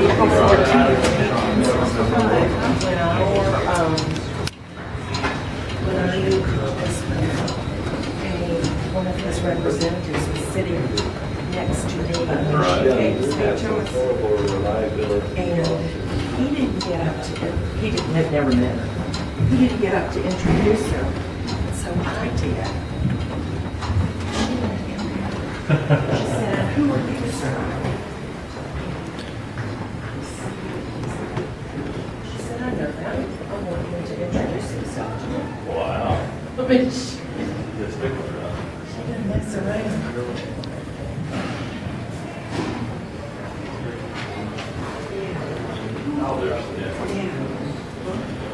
April a, one of his representatives was sitting next to. And he didn't get up to, he didn't, never met. He didn't get up to introduce her, so I did. She said, who are you, sir? Said, I. Want him to introduce himself to me. Wow. I mean, she Just stick with her. she didn't mess around. Oh, there's, yeah.